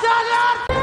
¡Salarte!